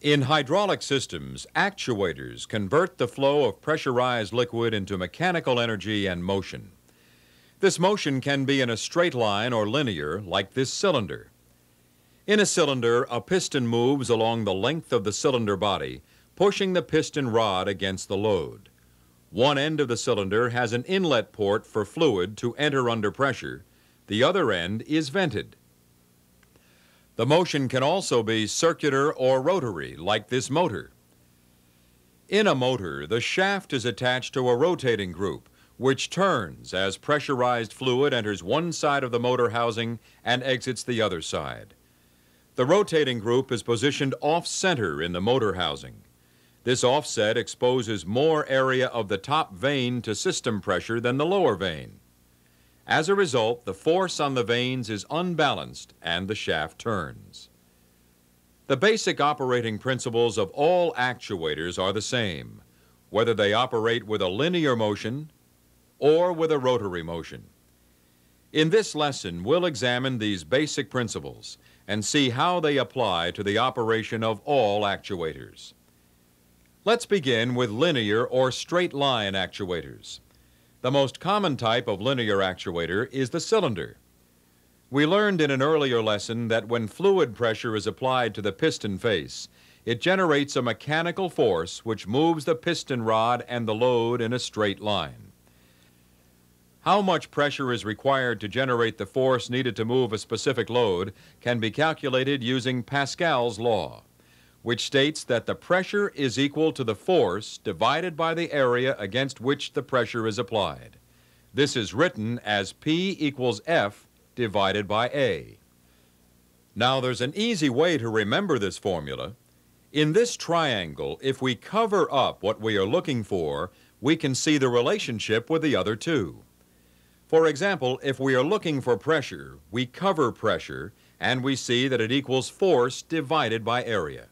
In hydraulic systems, actuators convert the flow of pressurized liquid into mechanical energy and motion. This motion can be in a straight line or linear, like this cylinder. In a cylinder, a piston moves along the length of the cylinder body, pushing the piston rod against the load. One end of the cylinder has an inlet port for fluid to enter under pressure. The other end is vented. The motion can also be circular or rotary, like this motor. In a motor, the shaft is attached to a rotating group, which turns as pressurized fluid enters one side of the motor housing and exits the other side. The rotating group is positioned off-center in the motor housing. This offset exposes more area of the top vane to system pressure than the lower vane. As a result, the force on the vanes is unbalanced and the shaft turns. The basic operating principles of all actuators are the same, whether they operate with a linear motion or with a rotary motion. In this lesson, we'll examine these basic principles and see how they apply to the operation of all actuators. Let's begin with linear or straight line actuators. The most common type of linear actuator is the cylinder. We learned in an earlier lesson that when fluid pressure is applied to the piston face, it generates a mechanical force which moves the piston rod and the load in a straight line. How much pressure is required to generate the force needed to move a specific load can be calculated using Pascal's law which states that the pressure is equal to the force divided by the area against which the pressure is applied. This is written as P equals F divided by A. Now there's an easy way to remember this formula. In this triangle, if we cover up what we are looking for, we can see the relationship with the other two. For example, if we are looking for pressure, we cover pressure, and we see that it equals force divided by area.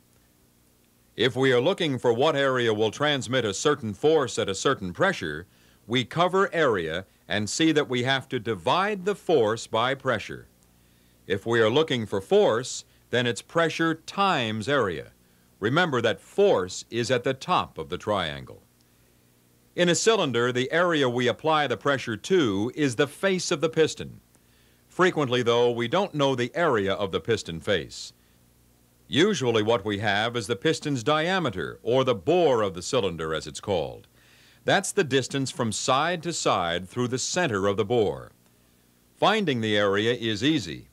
If we are looking for what area will transmit a certain force at a certain pressure, we cover area and see that we have to divide the force by pressure. If we are looking for force, then it's pressure times area. Remember that force is at the top of the triangle. In a cylinder, the area we apply the pressure to is the face of the piston. Frequently, though, we don't know the area of the piston face. Usually what we have is the piston's diameter, or the bore of the cylinder as it's called. That's the distance from side to side through the center of the bore. Finding the area is easy.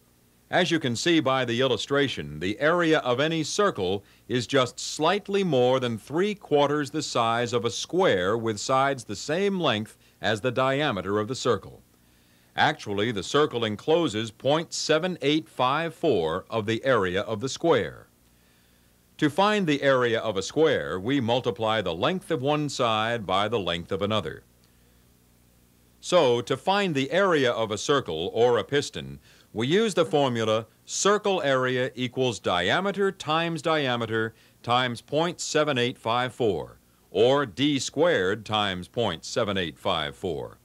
As you can see by the illustration, the area of any circle is just slightly more than three quarters the size of a square with sides the same length as the diameter of the circle. Actually, the circle encloses 0.7854 of the area of the square. To find the area of a square, we multiply the length of one side by the length of another. So, to find the area of a circle or a piston, we use the formula circle area equals diameter times diameter times 0.7854, or d squared times 0.7854.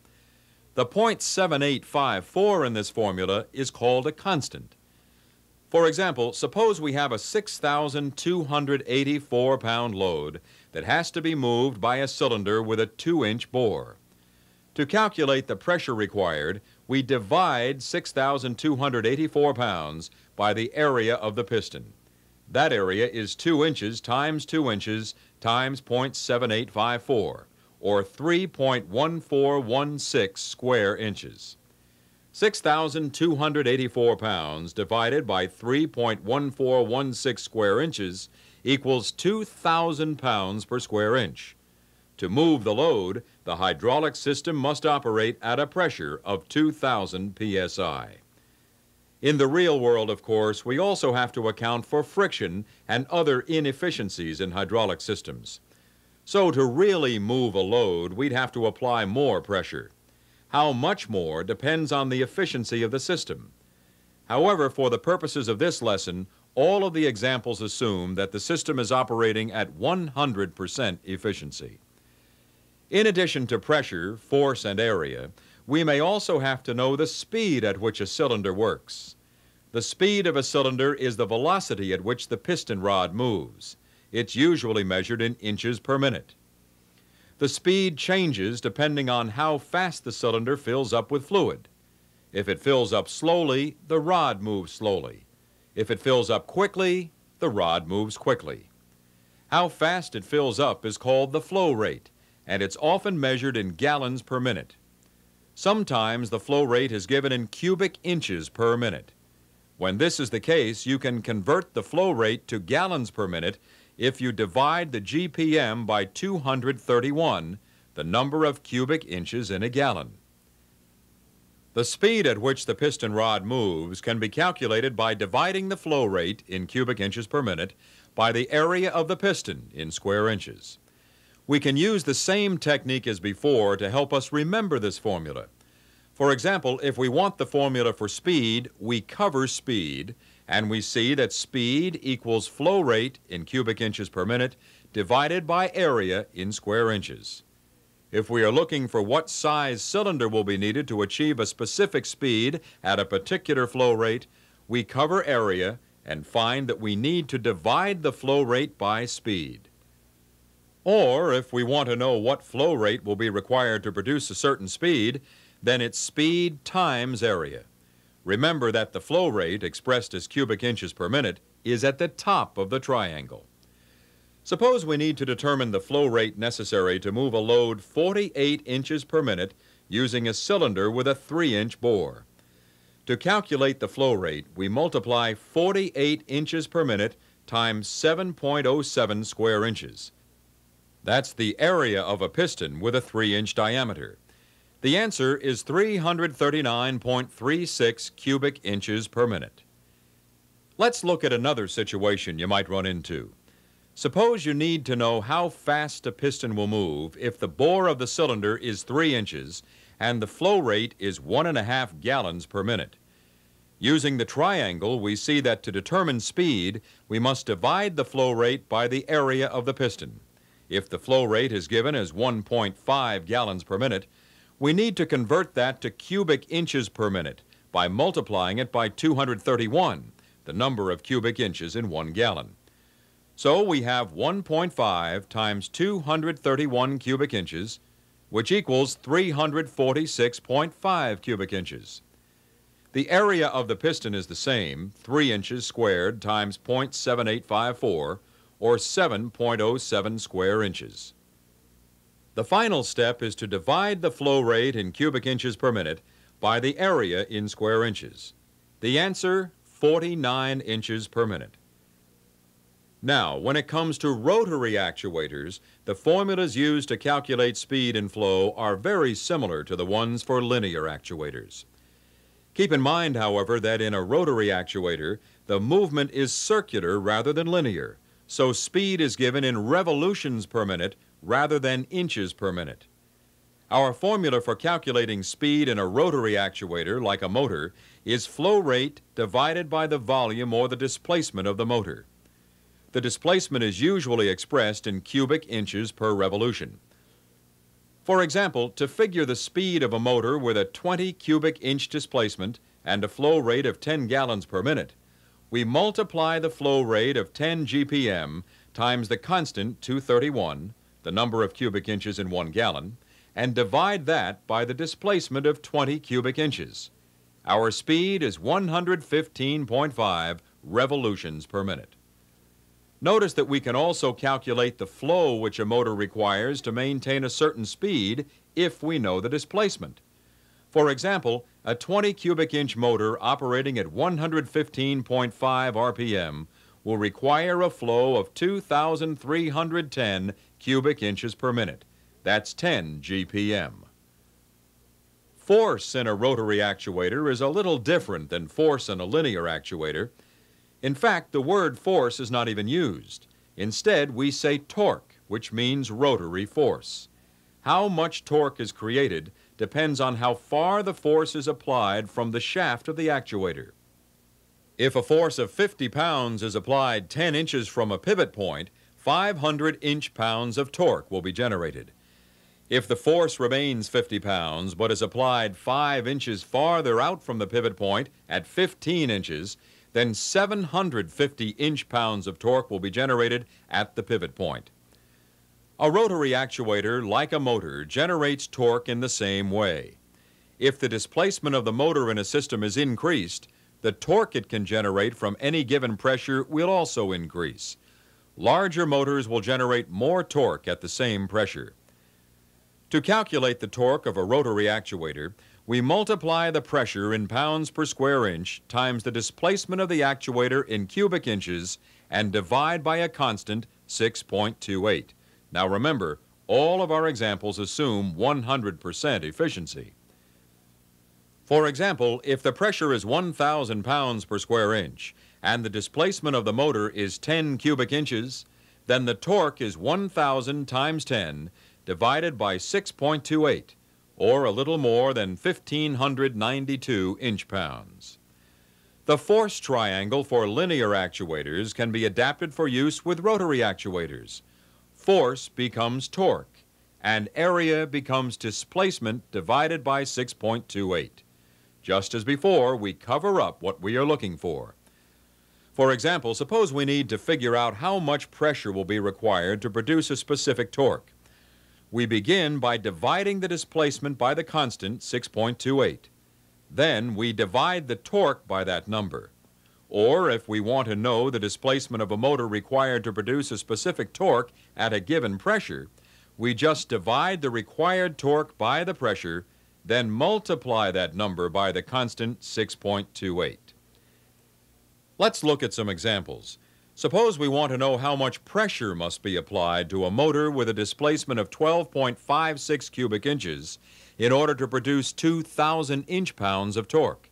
The 0.7854 in this formula is called a constant. For example, suppose we have a 6,284 pound load that has to be moved by a cylinder with a 2 inch bore. To calculate the pressure required, we divide 6,284 pounds by the area of the piston. That area is 2 inches times 2 inches times 0.7854 or 3.1416 square inches. 6,284 pounds divided by 3.1416 square inches equals 2,000 pounds per square inch. To move the load, the hydraulic system must operate at a pressure of 2,000 psi. In the real world, of course, we also have to account for friction and other inefficiencies in hydraulic systems. So to really move a load, we'd have to apply more pressure. How much more depends on the efficiency of the system. However, for the purposes of this lesson, all of the examples assume that the system is operating at 100% efficiency. In addition to pressure, force, and area, we may also have to know the speed at which a cylinder works. The speed of a cylinder is the velocity at which the piston rod moves. It's usually measured in inches per minute. The speed changes depending on how fast the cylinder fills up with fluid. If it fills up slowly, the rod moves slowly. If it fills up quickly, the rod moves quickly. How fast it fills up is called the flow rate, and it's often measured in gallons per minute. Sometimes the flow rate is given in cubic inches per minute. When this is the case, you can convert the flow rate to gallons per minute if you divide the GPM by 231, the number of cubic inches in a gallon. The speed at which the piston rod moves can be calculated by dividing the flow rate in cubic inches per minute by the area of the piston in square inches. We can use the same technique as before to help us remember this formula. For example, if we want the formula for speed, we cover speed, and we see that speed equals flow rate in cubic inches per minute divided by area in square inches. If we are looking for what size cylinder will be needed to achieve a specific speed at a particular flow rate, we cover area and find that we need to divide the flow rate by speed. Or if we want to know what flow rate will be required to produce a certain speed, then it's speed times area. Remember that the flow rate, expressed as cubic inches per minute, is at the top of the triangle. Suppose we need to determine the flow rate necessary to move a load 48 inches per minute using a cylinder with a 3-inch bore. To calculate the flow rate, we multiply 48 inches per minute times 7.07 square inches. That's the area of a piston with a 3-inch diameter. The answer is 339.36 cubic inches per minute. Let's look at another situation you might run into. Suppose you need to know how fast a piston will move if the bore of the cylinder is 3 inches and the flow rate is 1.5 gallons per minute. Using the triangle, we see that to determine speed, we must divide the flow rate by the area of the piston. If the flow rate is given as 1.5 gallons per minute, we need to convert that to cubic inches per minute by multiplying it by 231, the number of cubic inches in one gallon. So we have 1.5 times 231 cubic inches, which equals 346.5 cubic inches. The area of the piston is the same, 3 inches squared times 0.7854, or 7.07 square inches. The final step is to divide the flow rate in cubic inches per minute by the area in square inches. The answer, 49 inches per minute. Now, when it comes to rotary actuators, the formulas used to calculate speed and flow are very similar to the ones for linear actuators. Keep in mind, however, that in a rotary actuator, the movement is circular rather than linear, so speed is given in revolutions per minute rather than inches per minute. Our formula for calculating speed in a rotary actuator, like a motor, is flow rate divided by the volume or the displacement of the motor. The displacement is usually expressed in cubic inches per revolution. For example, to figure the speed of a motor with a 20 cubic inch displacement and a flow rate of 10 gallons per minute, we multiply the flow rate of 10 GPM times the constant 231, the number of cubic inches in one gallon, and divide that by the displacement of 20 cubic inches. Our speed is 115.5 revolutions per minute. Notice that we can also calculate the flow which a motor requires to maintain a certain speed if we know the displacement. For example, a 20 cubic inch motor operating at 115.5 RPM will require a flow of 2,310 cubic inches per minute. That's 10 GPM. Force in a rotary actuator is a little different than force in a linear actuator. In fact, the word force is not even used. Instead, we say torque, which means rotary force. How much torque is created depends on how far the force is applied from the shaft of the actuator. If a force of 50 pounds is applied 10 inches from a pivot point, 500 inch-pounds of torque will be generated. If the force remains 50 pounds but is applied 5 inches farther out from the pivot point at 15 inches, then 750 inch-pounds of torque will be generated at the pivot point. A rotary actuator, like a motor, generates torque in the same way. If the displacement of the motor in a system is increased, the torque it can generate from any given pressure will also increase. Larger motors will generate more torque at the same pressure. To calculate the torque of a rotary actuator, we multiply the pressure in pounds per square inch times the displacement of the actuator in cubic inches and divide by a constant 6.28. Now remember, all of our examples assume 100% efficiency. For example, if the pressure is 1,000 pounds per square inch and the displacement of the motor is 10 cubic inches, then the torque is 1,000 times 10 divided by 6.28, or a little more than 1,592 inch-pounds. The force triangle for linear actuators can be adapted for use with rotary actuators. Force becomes torque, and area becomes displacement divided by 6.28. Just as before, we cover up what we are looking for. For example, suppose we need to figure out how much pressure will be required to produce a specific torque. We begin by dividing the displacement by the constant 6.28. Then we divide the torque by that number. Or if we want to know the displacement of a motor required to produce a specific torque at a given pressure, we just divide the required torque by the pressure then multiply that number by the constant 6.28. Let's look at some examples. Suppose we want to know how much pressure must be applied to a motor with a displacement of 12.56 cubic inches in order to produce 2,000 inch-pounds of torque.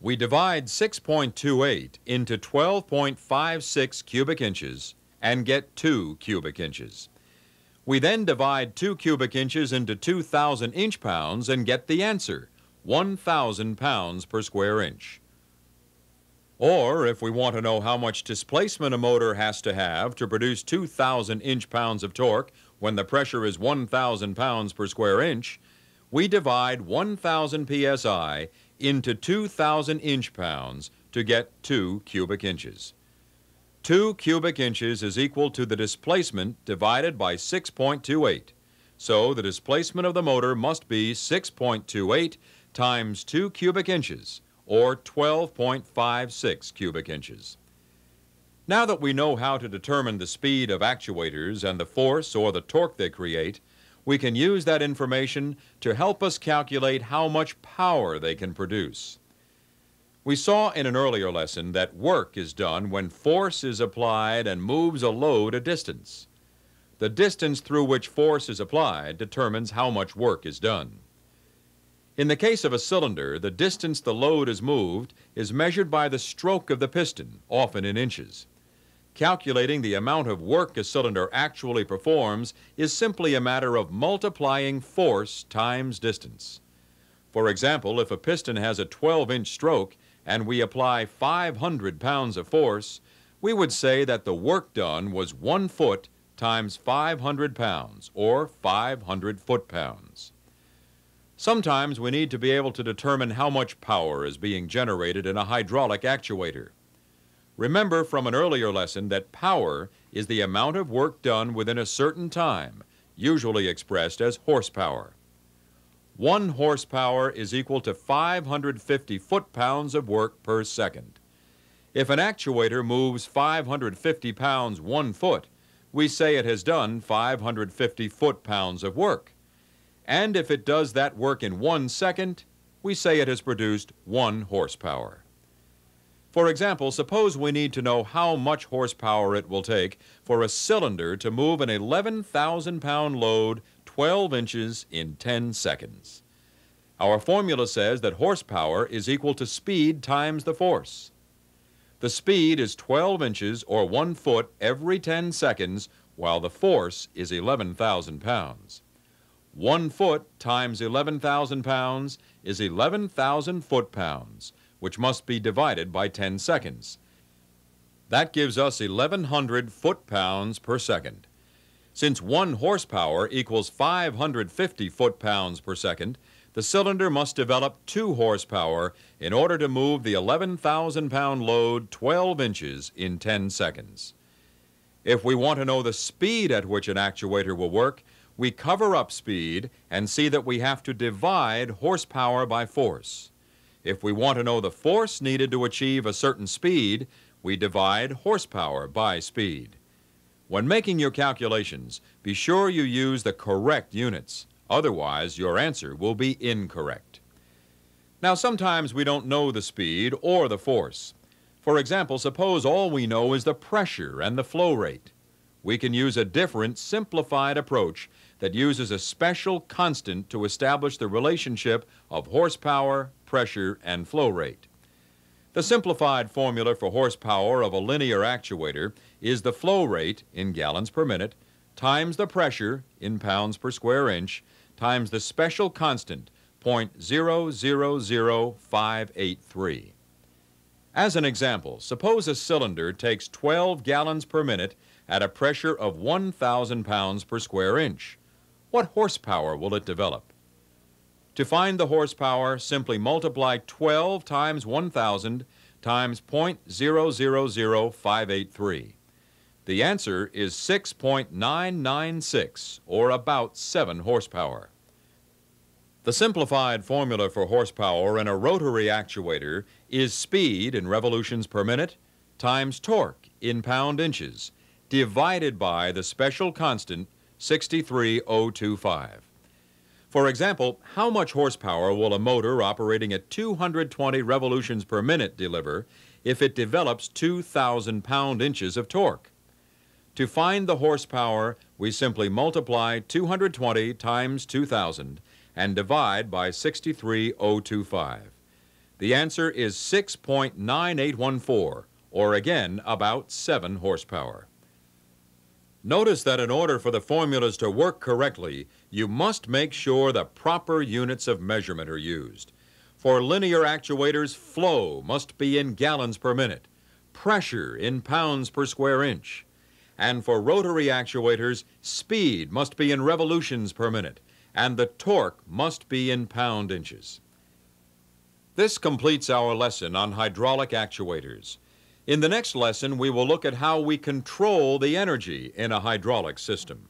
We divide 6.28 into 12.56 cubic inches and get 2 cubic inches. We then divide 2 cubic inches into 2,000 inch-pounds and get the answer, 1,000 pounds per square inch. Or, if we want to know how much displacement a motor has to have to produce 2,000 inch-pounds of torque when the pressure is 1,000 pounds per square inch, we divide 1,000 psi into 2,000 inch-pounds to get 2 cubic inches. 2 cubic inches is equal to the displacement divided by 6.28. So the displacement of the motor must be 6.28 times 2 cubic inches, or 12.56 cubic inches. Now that we know how to determine the speed of actuators and the force or the torque they create, we can use that information to help us calculate how much power they can produce. We saw in an earlier lesson that work is done when force is applied and moves a load a distance. The distance through which force is applied determines how much work is done. In the case of a cylinder, the distance the load is moved is measured by the stroke of the piston, often in inches. Calculating the amount of work a cylinder actually performs is simply a matter of multiplying force times distance. For example, if a piston has a 12-inch stroke, and we apply 500 pounds of force, we would say that the work done was one foot times 500 pounds, or 500 foot-pounds. Sometimes we need to be able to determine how much power is being generated in a hydraulic actuator. Remember from an earlier lesson that power is the amount of work done within a certain time, usually expressed as horsepower. One horsepower is equal to 550 foot-pounds of work per second. If an actuator moves 550 pounds one foot, we say it has done 550 foot-pounds of work. And if it does that work in one second, we say it has produced one horsepower. For example, suppose we need to know how much horsepower it will take for a cylinder to move an 11,000 pound load 12 inches in 10 seconds. Our formula says that horsepower is equal to speed times the force. The speed is 12 inches or 1 foot every 10 seconds, while the force is 11,000 pounds. 1 foot times 11,000 pounds is 11,000 foot-pounds, which must be divided by 10 seconds. That gives us 1,100 foot-pounds per second. Since 1 horsepower equals 550 foot-pounds per second, the cylinder must develop 2 horsepower in order to move the 11,000 pound load 12 inches in 10 seconds. If we want to know the speed at which an actuator will work, we cover up speed and see that we have to divide horsepower by force. If we want to know the force needed to achieve a certain speed, we divide horsepower by speed. When making your calculations, be sure you use the correct units. Otherwise, your answer will be incorrect. Now, sometimes we don't know the speed or the force. For example, suppose all we know is the pressure and the flow rate. We can use a different, simplified approach that uses a special constant to establish the relationship of horsepower, pressure, and flow rate. The simplified formula for horsepower of a linear actuator is the flow rate in gallons per minute times the pressure in pounds per square inch times the special constant 0.000583. As an example, suppose a cylinder takes 12 gallons per minute at a pressure of 1,000 pounds per square inch. What horsepower will it develop? To find the horsepower, simply multiply 12 times 1,000 times 0.000583. The answer is 6.996, or about 7 horsepower. The simplified formula for horsepower in a rotary actuator is speed in revolutions per minute times torque in pound inches divided by the special constant 63025. For example, how much horsepower will a motor operating at 220 revolutions per minute deliver if it develops 2,000 pound inches of torque? To find the horsepower, we simply multiply 220 times 2,000 and divide by 63025. The answer is 6.9814, or again, about 7 horsepower. Notice that in order for the formulas to work correctly, you must make sure the proper units of measurement are used. For linear actuators, flow must be in gallons per minute, pressure in pounds per square inch. And for rotary actuators, speed must be in revolutions per minute, and the torque must be in pound inches. This completes our lesson on hydraulic actuators. In the next lesson, we will look at how we control the energy in a hydraulic system.